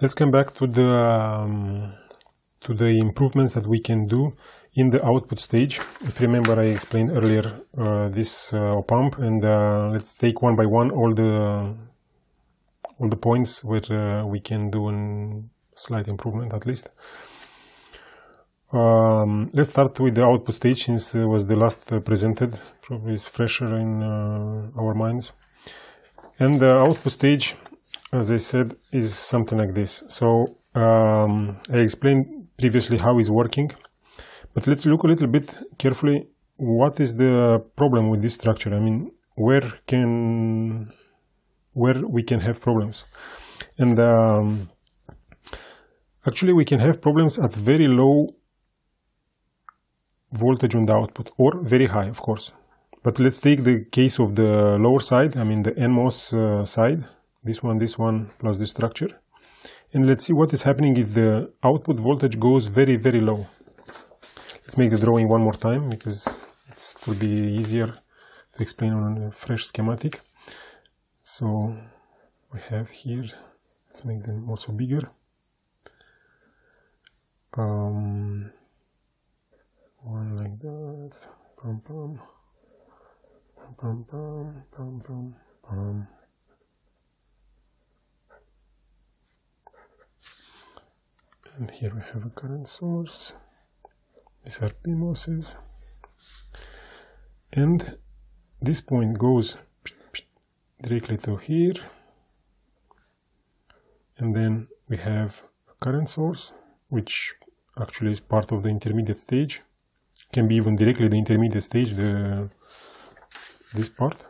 Let's come back to the um, to the improvements that we can do in the output stage. If you remember, I explained earlier uh, this uh, op-amp, and uh, let's take one by one all the all the points where uh, we can do a slight improvement at least. Um, let's start with the output stage since it was the last uh, presented, probably is fresher in uh, our minds. And the output stage, as I said, is something like this. So um, I explained previously how it's working, but let's look a little bit carefully what is the problem with this structure. I mean, where can where we can have problems, and um, actually we can have problems at very low voltage on the output or very high, of course. But let's take the case of the lower side, I mean the NMOS uh, side, this one, this one, plus this structure. And let's see what is happening if the output voltage goes very, very low. Let's make the drawing one more time because it will be easier to explain on a fresh schematic. So we have here, let's make them also bigger. Um, one like that. Pum, pum. Pum, pum, pum, pum, pum. And here we have a current source. These are PMOSes. And this point goes directly to here. And then we have a current source, which actually is part of the intermediate stage. Can be even directly the intermediate stage, the this part.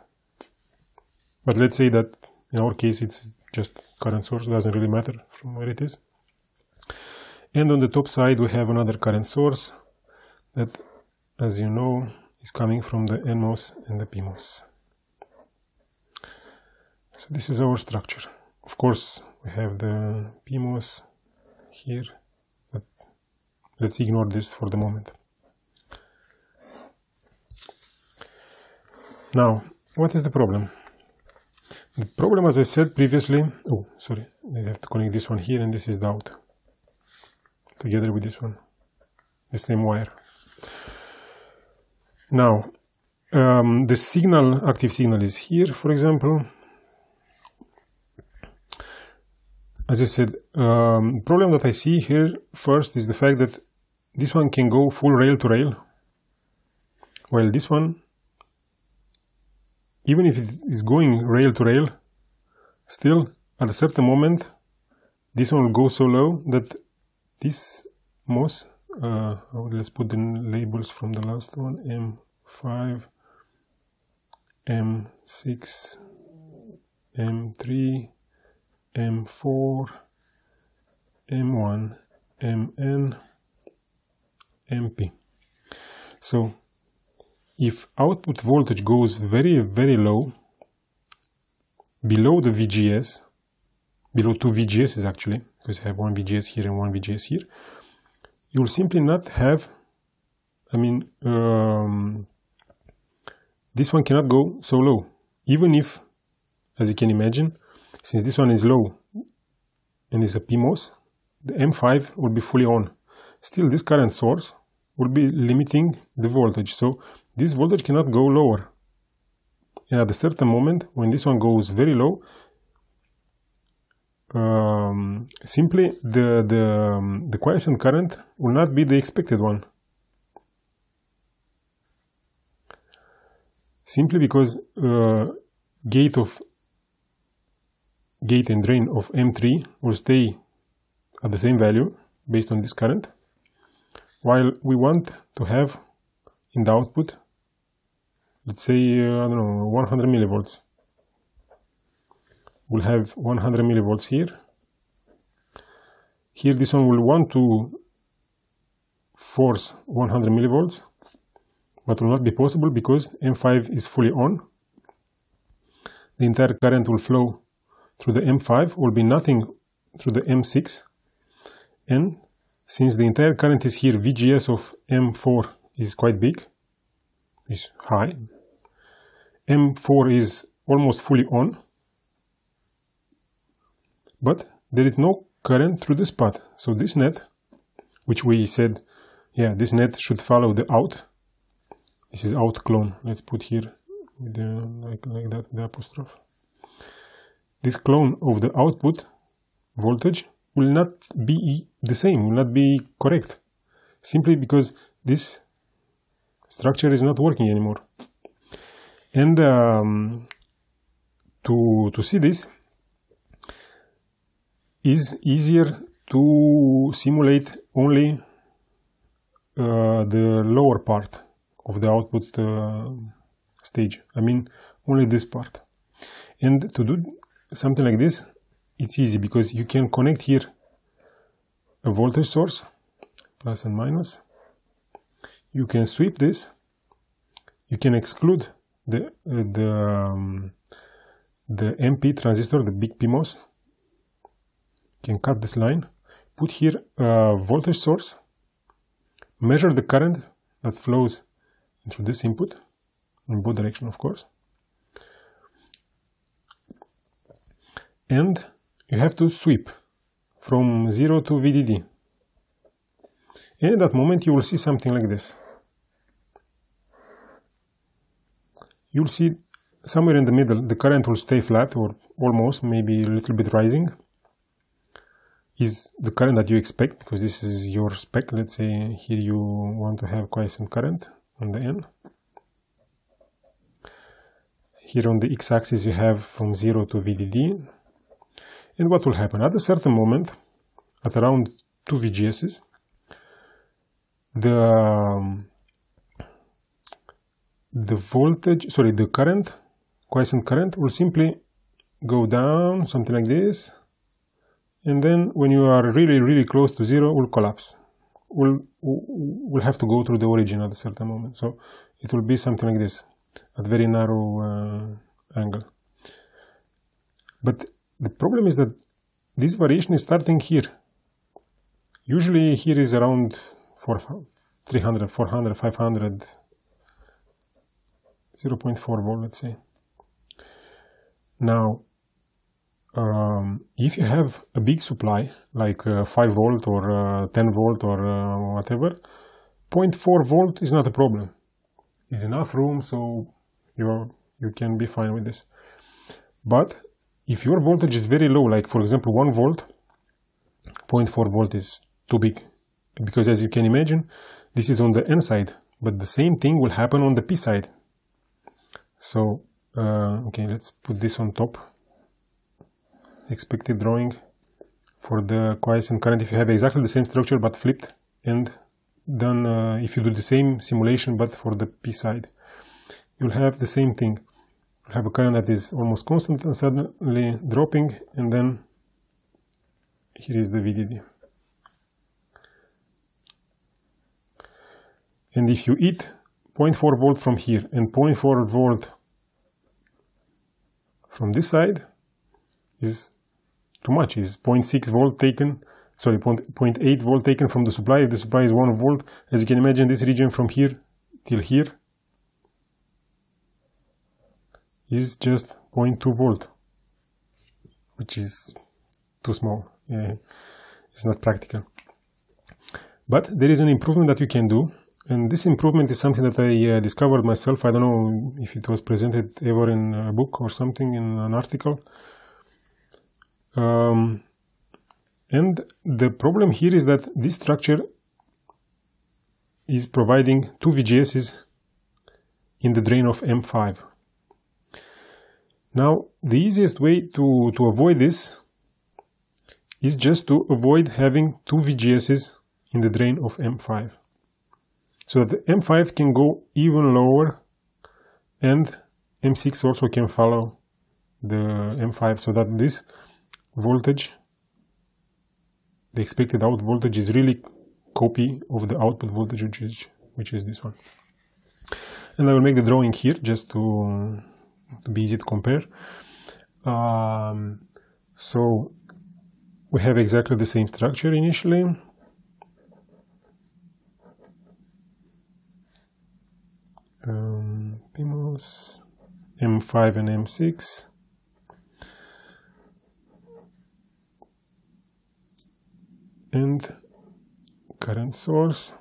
But let's say that in our case it's just current source, doesn't really matter from where it is. And on the top side we have another current source that, as you know, is coming from the NMOS and the PMOS. So this is our structure. Of course, we have the PMOS here, but let's ignore this for the moment. Now, what is the problem? The problem, as I said previously, oh, sorry, I have to connect this one here and this is the out together with this one, the same wire. Now, um, the signal, active signal is here, for example. As I said, um, problem that I see here first is the fact that this one can go full rail to rail, while this one, even if it is going rail to rail, still at a certain moment, this one will go so low that this MOS, uh, let's put the labels from the last one, M5, M6, M3, M4, M1, MN, MP. So if output voltage goes very, very low, below the VGS, below two VGSs actually, because I have one VGS here and one VGS here, you will simply not have, I mean, um, this one cannot go so low. Even if, as you can imagine, since this one is low and is a PMOS, the M5 will be fully on. Still, this current source will be limiting the voltage. So this voltage cannot go lower. And at a certain moment, when this one goes very low, um, simply the, the, um, the quiescent current will not be the expected one. Simply because uh, gate of gate and drain of M3 will stay at the same value based on this current, while we want to have in the output, let's say, uh, I don't know, 100 millivolts will have 100 millivolts here. Here this one will want to force 100 millivolts, but will not be possible because M5 is fully on. The entire current will flow through the M5, will be nothing through the M6. And since the entire current is here, VGS of M4 is quite big, is high. M4 is almost fully on but there is no current through this spot. So this net, which we said, yeah, this net should follow the out. This is out clone. Let's put here the, like, like that, the apostrophe. This clone of the output voltage will not be the same, will not be correct. Simply because this structure is not working anymore. And um, to, to see this is easier to simulate only uh, the lower part of the output uh, stage. I mean, only this part. And to do something like this, it's easy because you can connect here a voltage source, plus and minus. You can sweep this. You can exclude the uh, the um, the MP transistor, the big PMOS. Can cut this line, put here a voltage source, measure the current that flows into this input in both direction, of course. And you have to sweep from 0 to VDD. And at that moment you will see something like this. You'll see somewhere in the middle the current will stay flat or almost, maybe a little bit rising. Is the current that you expect because this is your spec. Let's say here you want to have quiescent current on the end. Here on the x-axis you have from 0 to VDD and what will happen? At a certain moment, at around 2 VGSs, the, um, the voltage, sorry, the current, quiescent current will simply go down, something like this, and then when you are really, really close to zero, will collapse. Will will have to go through the origin at a certain moment. So it will be something like this, at very narrow uh, angle. But the problem is that this variation is starting here. Usually here is around 300, 400, 500, 0.4 volt, let's say. Now, um, if you have a big supply, like uh, 5 volt or uh, 10 volt or uh, whatever, 0.4 volt is not a problem. It's enough room, so you you can be fine with this. But if your voltage is very low, like for example 1 volt, 0.4 volt is too big. Because as you can imagine, this is on the N side, but the same thing will happen on the P side. So, uh, okay, let's put this on top. Expected drawing for the quiescent current if you have exactly the same structure but flipped and then uh, if you do the same simulation but for the P side, you'll have the same thing You have a current that is almost constant and suddenly dropping and then here is the VDD. And if you eat 0.4 volt from here and 0.4 volt from this side is too much, is 0.6 volt taken, sorry, 0.8 volt taken from the supply. If the supply is 1 volt, as you can imagine, this region from here till here is just 0.2 volt, which is too small. It's not practical. But there is an improvement that you can do, and this improvement is something that I uh, discovered myself. I don't know if it was presented ever in a book or something in an article. Um, and the problem here is that this structure is providing two VGSs in the drain of M5. Now, the easiest way to, to avoid this is just to avoid having two VGSs in the drain of M5. So that the M5 can go even lower and M6 also can follow the M5 so that this voltage, the expected out voltage is really copy of the output voltage which is, which is this one. And I will make the drawing here just to to be easy to compare. Um, so we have exactly the same structure initially. Um, PMOS, M5 and M6. And current source.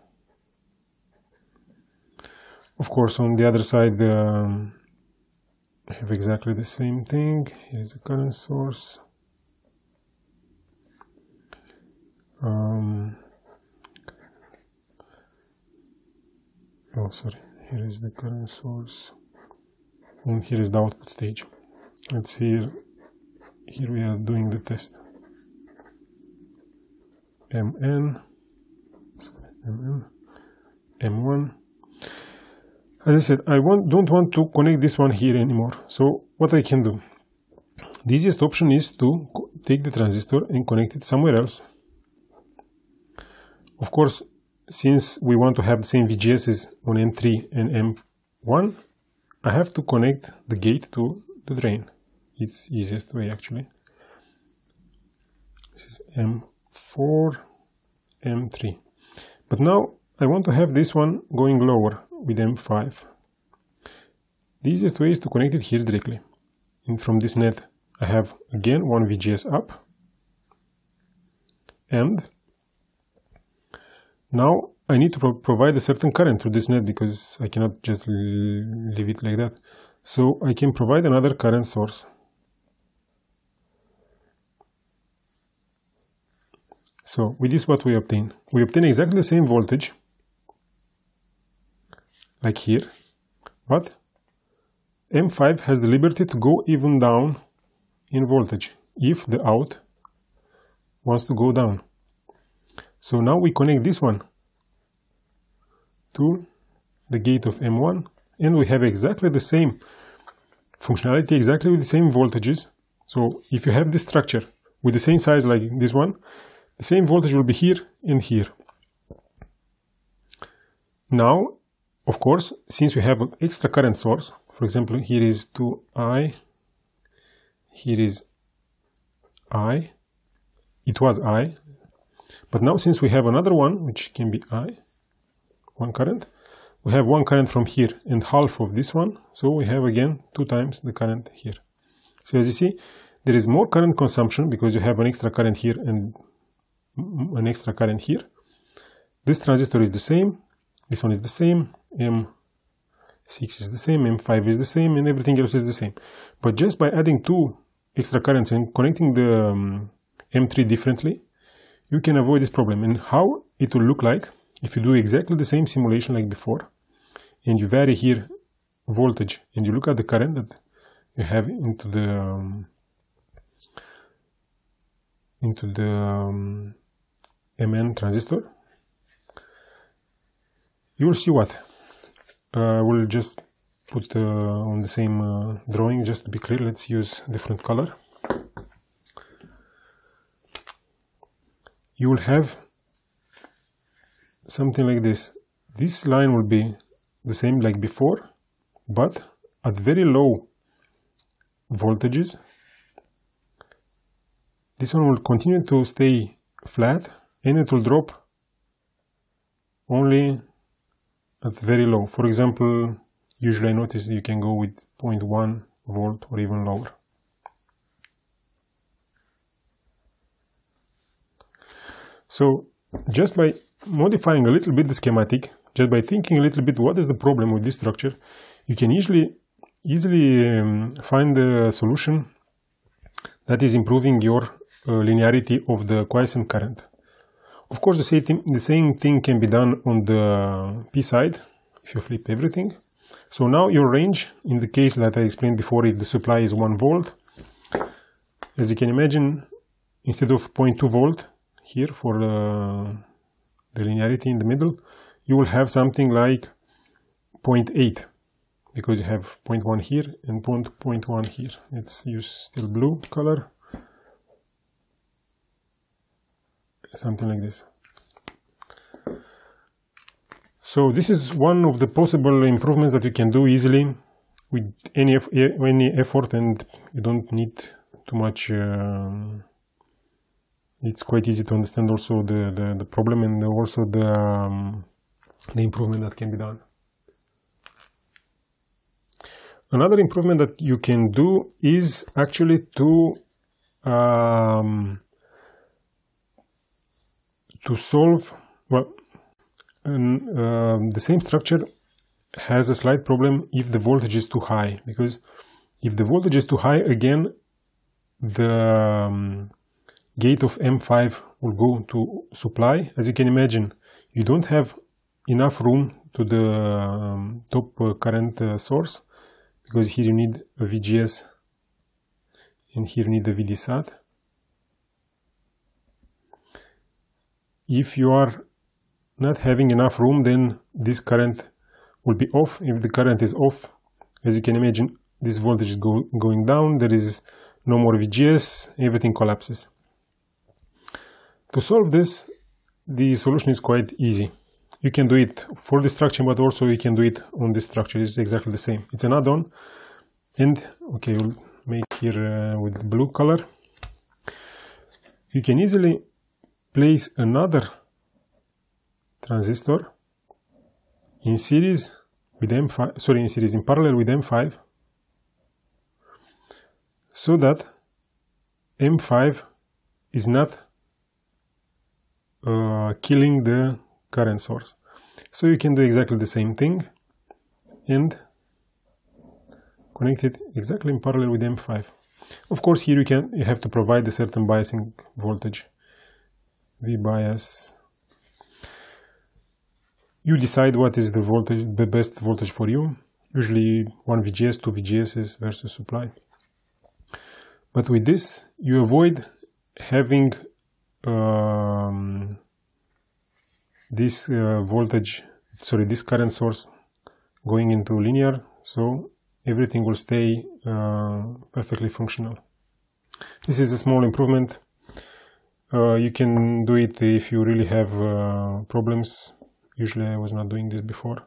Of course on the other side um, have exactly the same thing. Here's a current source. Um, oh sorry. Here is the current source. And here is the output stage. Let's here here we are doing the test mn mn m1 as I said I want, don't want to connect this one here anymore. So what I can do? The easiest option is to take the transistor and connect it somewhere else. Of course since we want to have the same VGSs on M3 and M1 I have to connect the gate to the drain. It's easiest way actually. This is M4 M3 but now I want to have this one going lower with M5 the easiest way is to connect it here directly and from this net I have again one VGS up and now I need to pro provide a certain current to this net because I cannot just leave it like that. So I can provide another current source. So with this what we obtain? We obtain exactly the same voltage like here, but M5 has the liberty to go even down in voltage if the out wants to go down. So now we connect this one to the gate of M1 and we have exactly the same functionality, exactly with the same voltages. So if you have this structure with the same size like this one, the same voltage will be here and here. Now, of course, since we have an extra current source, for example, here is 2i, here is i, it was i, but now since we have another one, which can be I, one current, we have one current from here and half of this one. So we have again two times the current here. So as you see, there is more current consumption because you have an extra current here and an extra current here. This transistor is the same. This one is the same. M6 is the same. M5 is the same and everything else is the same. But just by adding two extra currents and connecting the um, M3 differently, you can avoid this problem and how it will look like if you do exactly the same simulation like before and you vary here voltage and you look at the current that you have into the um, into the um, MN transistor. You will see what. Uh, we'll just put uh, on the same uh, drawing just to be clear let's use different color. You will have something like this. This line will be the same like before, but at very low voltages, this one will continue to stay flat and it will drop only at very low. For example, usually I notice you can go with 0.1 volt or even lower. So just by modifying a little bit the schematic, just by thinking a little bit what is the problem with this structure, you can easily easily um, find a solution that is improving your uh, linearity of the quiescent current. Of course, the same, the same thing can be done on the P side if you flip everything. So now your range, in the case that I explained before, if the supply is 1 volt, as you can imagine, instead of 0.2 volt, here for the, the linearity in the middle, you will have something like 0.8 because you have 0.1 here and 0.1 here. Let's use still blue color. Something like this. So this is one of the possible improvements that you can do easily with any, any effort and you don't need too much uh, it's quite easy to understand also the, the, the problem and also the, um, the improvement that can be done. Another improvement that you can do is actually to um, to solve, well, uh, the same structure has a slight problem if the voltage is too high because if the voltage is too high again the um, gate of M5 will go to supply. As you can imagine you don't have enough room to the um, top uh, current uh, source because here you need a VGS and here you need a VDSAT if you are not having enough room then this current will be off. If the current is off as you can imagine this voltage is go, going down. There is no more VGS everything collapses. To solve this the solution is quite easy. You can do it for the structure but also you can do it on this structure. It's exactly the same. It's an add-on. And okay we'll make here uh, with blue color. You can easily place another transistor in series with M5 sorry in series in parallel with M5 so that M5 is not uh, killing the current source. So you can do exactly the same thing and connect it exactly in parallel with M5 of course here you can you have to provide a certain biasing voltage V bias you decide what is the voltage, the best voltage for you. Usually one VGS, two VGSs versus supply. But with this, you avoid having um, this uh, voltage, sorry, this current source going into linear, so everything will stay uh, perfectly functional. This is a small improvement. Uh, you can do it if you really have uh, problems Usually I was not doing this before.